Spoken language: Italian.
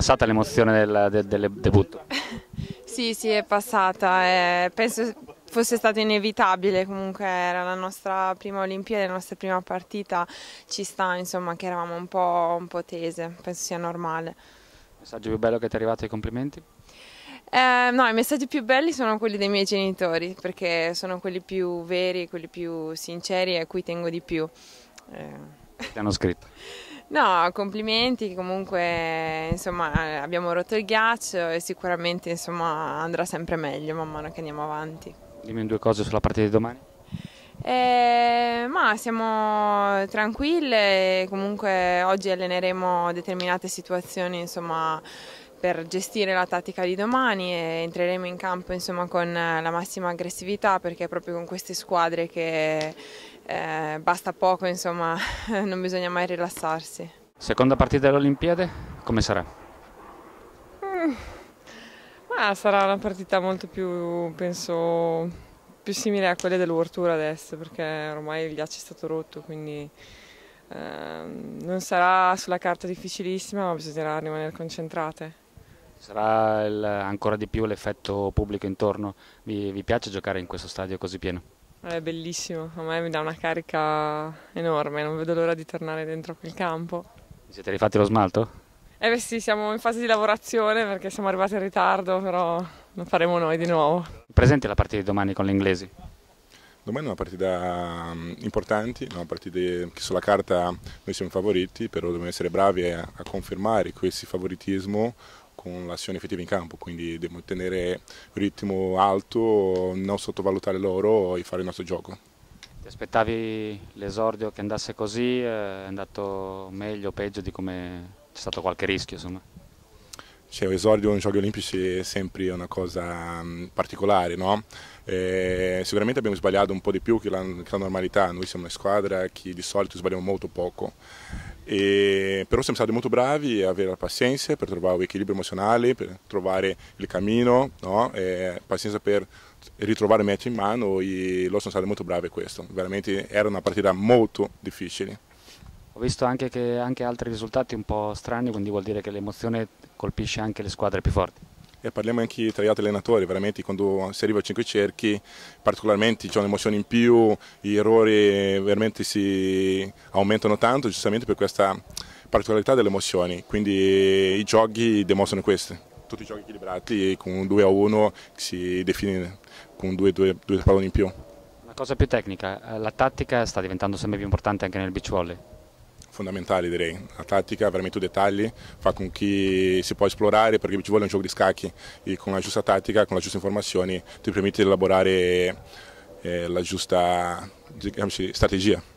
passata l'emozione del, del, del debutto? sì, sì, è passata. Eh, penso fosse stato inevitabile, comunque era la nostra prima Olimpiade, la nostra prima partita, ci sta insomma che eravamo un po', un po tese, penso sia normale. Il messaggio più bello che ti è arrivato ai complimenti? Eh, no, i messaggi più belli sono quelli dei miei genitori, perché sono quelli più veri, quelli più sinceri e a cui tengo di più. Eh. Ti hanno scritto? No, complimenti, comunque insomma abbiamo rotto il ghiaccio e sicuramente insomma, andrà sempre meglio man mano che andiamo avanti. Dimmi due cose sulla partita di domani. Eh, ma siamo tranquille, comunque oggi alleneremo determinate situazioni insomma, per gestire la tattica di domani e entreremo in campo insomma, con la massima aggressività perché è proprio con queste squadre che eh, basta poco, insomma, non bisogna mai rilassarsi. Seconda partita delle Olimpiadi, come sarà? Mm. Ah, sarà una partita molto più, penso, più simile a quelle del World Tour adesso perché ormai il ghiaccio è stato rotto, quindi eh, non sarà sulla carta difficilissima ma bisognerà rimanere concentrate. Sarà il, ancora di più l'effetto pubblico intorno. Vi, vi, piace giocare in questo stadio così pieno? È bellissimo, a me mi dà una carica enorme, non vedo l'ora di tornare dentro quel campo. Vi siete rifatti lo smalto? Eh beh sì, siamo in fase di lavorazione perché siamo arrivati in ritardo, però lo faremo noi di nuovo. Presenti la partita di domani con gli inglesi? Domani è una partita mm, importante, una partita che sulla carta noi siamo favoriti, però dobbiamo essere bravi a, a confermare questo favoritismo con l'azione effettiva in campo, quindi dobbiamo tenere ritmo alto, non sottovalutare loro e fare il nostro gioco. Ti aspettavi l'esordio che andasse così? È andato meglio o peggio di come c'è stato qualche rischio? Insomma? Cioè, l'esordio in Giochi Olimpici è sempre una cosa mm, particolare, no? eh, sicuramente abbiamo sbagliato un po' di più che la, che la normalità, noi siamo una squadra che di solito sbagliamo molto poco. E, però siamo stati molto bravi a avere la pazienza per trovare l'equilibrio emozionale, per trovare il cammino, no? pazienza per ritrovare il match in mano e loro sono stati molto bravi a questo. Veramente era una partita molto difficile. Ho visto anche che anche altri risultati un po' strani, quindi vuol dire che l'emozione colpisce anche le squadre più forti e parliamo anche tra gli altri allenatori, veramente quando si arriva a 5 cerchi particolarmente c'è un'emozione in più, gli errori veramente si aumentano tanto giustamente per questa particolarità delle emozioni, quindi i giochi dimostrano questo, tutti i giochi equilibrati con un 2 a 1 si define con due, due, due palloni in più. Una cosa più tecnica, la tattica sta diventando sempre più importante anche nel beach volley fondamentali direi, la tattica, veramente i dettagli, fa con chi si può esplorare perché ci vuole un gioco di scacchi e con la giusta tattica, con le giuste informazioni ti permette di elaborare eh, la giusta diciamo, strategia.